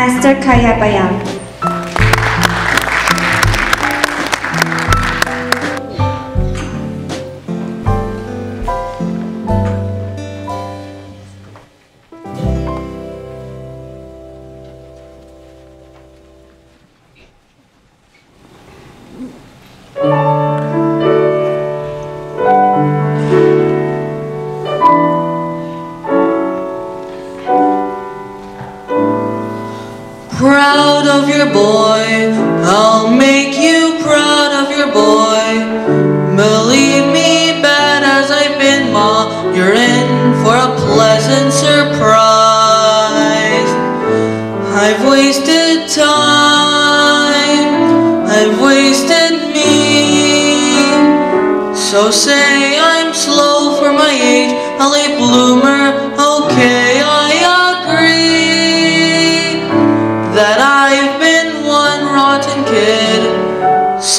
Esther Kayabayag. Proud of your boy, I'll make you proud of your boy. Believe me, bad as I've been, Ma, you're in for a pleasant surprise. I've wasted time, I've wasted me. So say I'm slow for my age, late bloomer,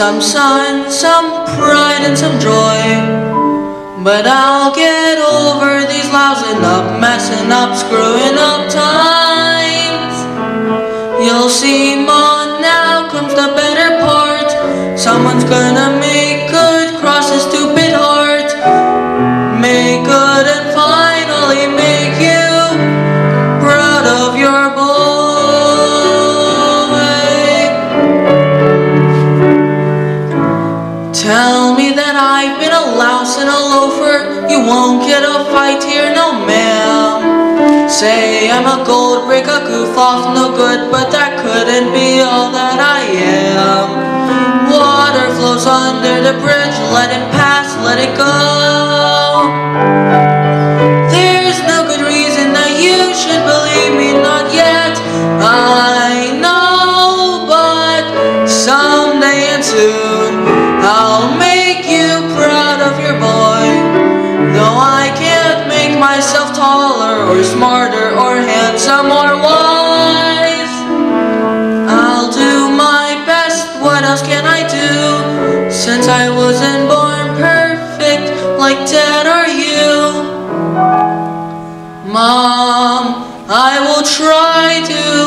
Some son, some pride, and some joy. But I'll get over these lousing up, messing up, screwing up times. You'll see, Ma, now comes the better part. Someone's gonna You won't get a fight here, no ma'am. Say I'm a gold brick, a goof off, no good, but that couldn't be all that I am. Water flows under the bridge, let it pass, let it go. smarter or handsome or wise. I'll do my best, what else can I do? Since I wasn't born perfect like dad or you. Mom, I will try to